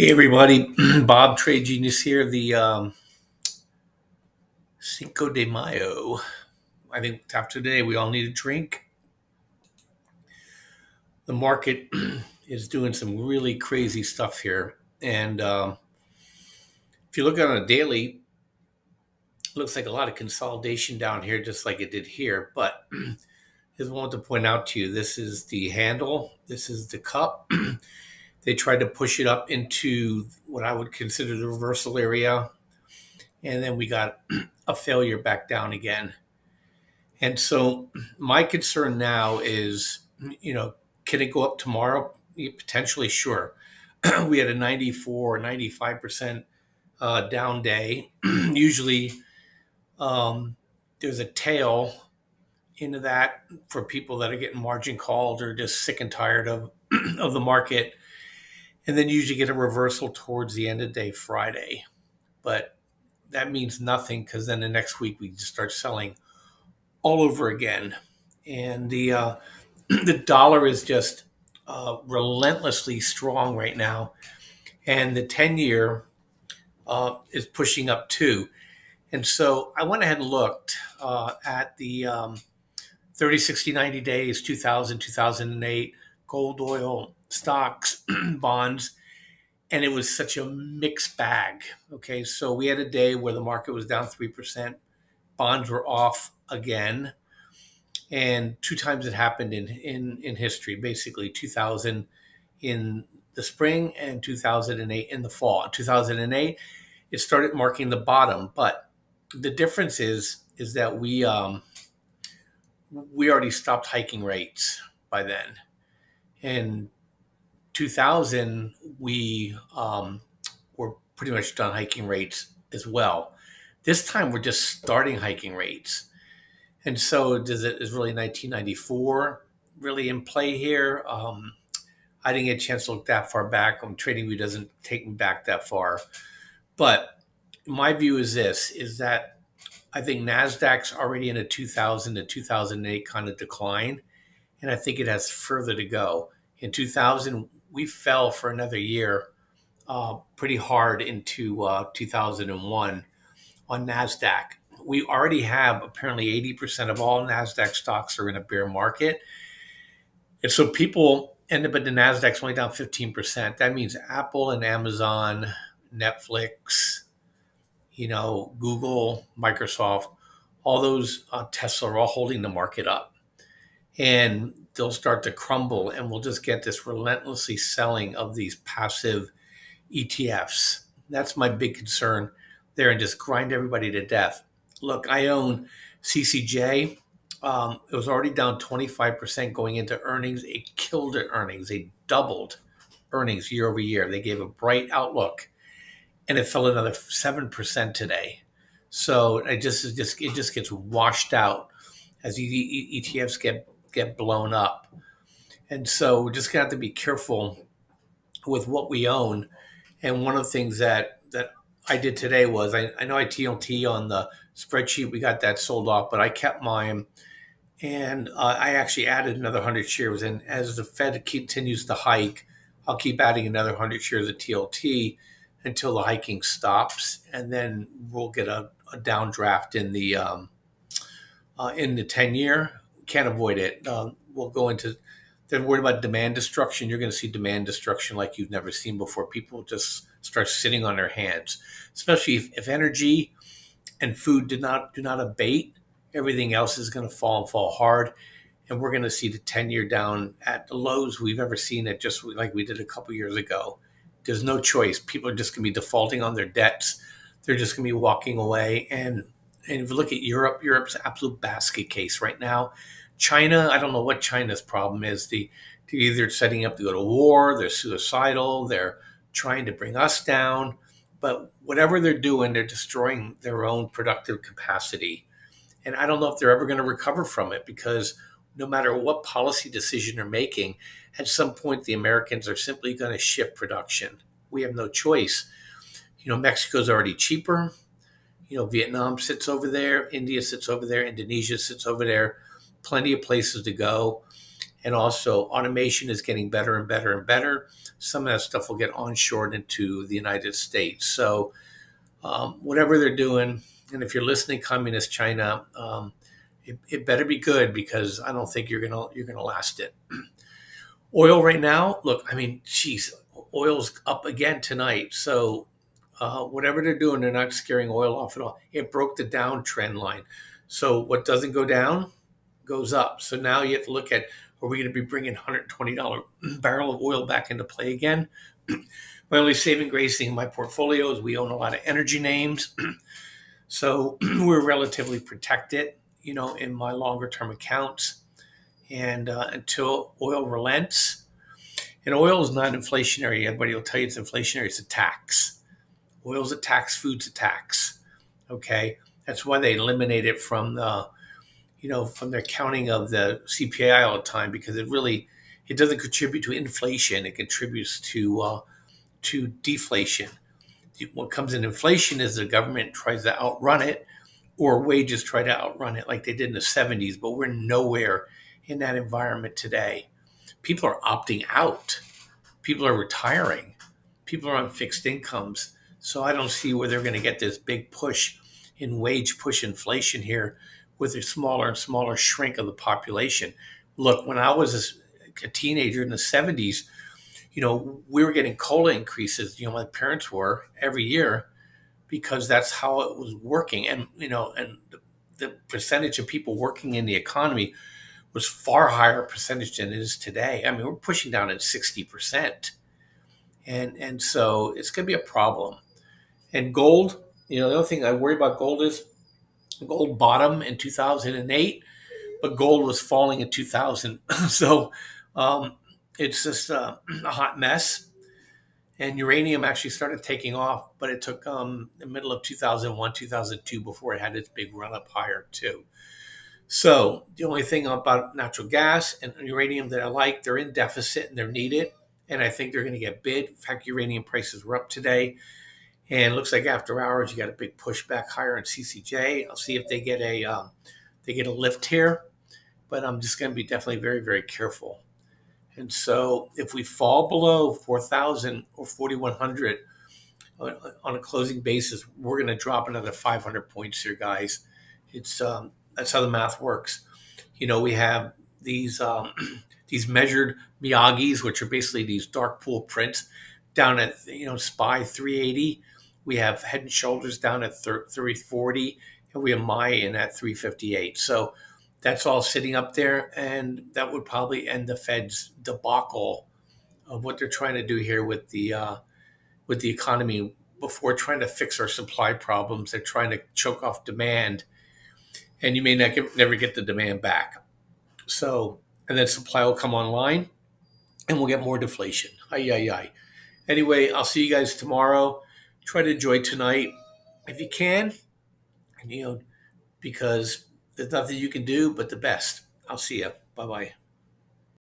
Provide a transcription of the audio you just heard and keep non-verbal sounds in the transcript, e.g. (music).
Hey everybody, (clears throat) Bob Trade Genius here. The um, Cinco de Mayo. I think after today we all need a drink. The market (clears throat) is doing some really crazy stuff here, and um, if you look on a daily, it looks like a lot of consolidation down here, just like it did here. But I (clears throat) just wanted to point out to you, this is the handle, this is the cup. They tried to push it up into what I would consider the reversal area. And then we got (clears throat) a failure back down again. And so my concern now is, you know, can it go up tomorrow? Potentially, sure. (clears throat) we had a 94, 95% uh, down day. (clears throat) Usually um, there's a tail into that for people that are getting margin called or just sick and tired of, of the market and then usually get a reversal towards the end of day Friday. But that means nothing because then the next week we just start selling all over again, and the uh, (clears throat) the dollar is just uh, relentlessly strong right now, and the ten year uh, is pushing up too. And so I went ahead and looked uh, at the um, 30, 60, 90 days, 2000, 2008, gold, oil, stocks, (clears throat) bonds, and it was such a mixed bag. Okay, so we had a day where the market was down 3%, bonds were off again. And two times it happened in, in, in history, basically 2000 in the spring and 2008 in the fall. 2008, it started marking the bottom, but the difference is is that we um, we already stopped hiking rates by then, and 2000, we um, were pretty much done hiking rates as well. This time, we're just starting hiking rates. And so, does it is really 1994 really in play here? Um, I didn't get a chance to look that far back. Um, TradingView doesn't take me back that far. But my view is this: is that I think Nasdaq's already in a 2000 to 2008 kind of decline, and I think it has further to go. In 2000, we fell for another year uh, pretty hard into uh, 2001 on NASDAQ. We already have apparently 80% of all NASDAQ stocks are in a bear market. And so people end up at the NASDAQ's only down 15%. That means Apple and Amazon, Netflix, you know, Google, Microsoft, all those uh, Tesla are all holding the market up. And they'll start to crumble and we'll just get this relentlessly selling of these passive ETFs. That's my big concern there and just grind everybody to death. Look, I own CCJ. Um, it was already down 25% going into earnings. It killed it earnings. They doubled earnings year over year. They gave a bright outlook and it fell another 7% today. So it just, it just, it just gets washed out as ETFs get get blown up. And so we're just to have to be careful with what we own. And one of the things that, that I did today was I, I know I TLT on the spreadsheet, we got that sold off, but I kept mine and uh, I actually added another 100 shares. And as the Fed continues to hike, I'll keep adding another 100 shares of TLT until the hiking stops. And then we'll get a, a downdraft in the, um, uh, in the 10 year can't avoid it. Um, we'll go into. They're worried about demand destruction. You're going to see demand destruction like you've never seen before. People just start sitting on their hands, especially if, if energy and food did not do not abate. Everything else is going to fall and fall hard, and we're going to see the ten year down at the lows we've ever seen it just like we did a couple years ago. There's no choice. People are just going to be defaulting on their debts. They're just going to be walking away, and and if you look at Europe, Europe's absolute basket case right now. China, I don't know what China's problem is. The, they're either setting up to go to war, they're suicidal, they're trying to bring us down. But whatever they're doing, they're destroying their own productive capacity. And I don't know if they're ever going to recover from it because no matter what policy decision they're making, at some point the Americans are simply going to shift production. We have no choice. You know, Mexico's already cheaper. You know, Vietnam sits over there, India sits over there, Indonesia sits over there plenty of places to go. And also, automation is getting better and better and better. Some of that stuff will get onshored into the United States. So, um, whatever they're doing, and if you're listening, Communist China, um, it, it, better be good because I don't think you're gonna you're gonna last it. (clears throat) Oil right now, look, I mean, geez, oil's up again tonight. So uh, whatever they're doing, they're not scaring oil off at all. It broke the downtrend line. So what doesn't go down goes up. So now you have to look at are we going to be bringing $120 (clears throat) barrel of oil back into play again? (clears throat) my only saving grace in my portfolio is we own a lot of energy names. (clears throat) so we're relatively protected, you know, in my longer term accounts. And uh, until oil relents, and oil is not inflationary. Everybody will tell you it's inflationary. It's a tax. Oil's a tax. Food's a tax. Okay, that's why they eliminate it from the, you know, from their counting of the CPI all the time because it really, it doesn't contribute to inflation. It contributes to uh, to deflation. What comes in inflation is the government tries to outrun it, or wages try to outrun it, like they did in the '70s. But we're nowhere in that environment today people are opting out. People are retiring. People are on fixed incomes. So I don't see where they're going to get this big push in wage push inflation here with a smaller and smaller shrink of the population. Look, when I was a teenager in the 70s, you know, we were getting COLA increases, you know, my parents were every year because that's how it was working. And, you know, and the, the percentage of people working in the economy was far higher percentage than it is today. I mean, we're pushing down at 60%. And, and so it's going to be a problem. And gold, you know, the other thing I worry about gold is gold bottom in 2008, but gold was falling in 2000. (laughs) so um, it's just a, hot mess. And uranium actually started taking off, but it took um, the middle of 2001, 2002 before it had its big run up higher, too. So the only thing about natural gas and uranium that I like, they're in deficit and they're needed. And I think they're going to get bid. In fact, uranium prices were up today. And looks like after hours, you got a big pushback higher in CCJ. I'll see if they get a um, they get a lift here, but I'm just going to be definitely very very careful. And so if we fall below 4,000 or 4,100 on a closing basis, we're going to drop another 500 points here, guys. It's um, that's how the math works. You know, we have these um, (clears throat) these measured Miyagi's, which are basically these dark pool prints, down at you know SPY 380. We have Head and Shoulders down at 340, and we have Mayan at 358. So that's all sitting up there, and that would probably end the Fed's debacle of what they're trying to do here with the uh, with the economy. Before trying to fix our supply problems, they're trying to choke off demand and you may not get, never get the demand back. So, and then supply will come online and we'll get more deflation. Ay, ay, ay. Anyway, I'll see you guys tomorrow. Try to enjoy tonight if you can, and you know, because there's nothing you can do but the best. I'll see you. Bye bye.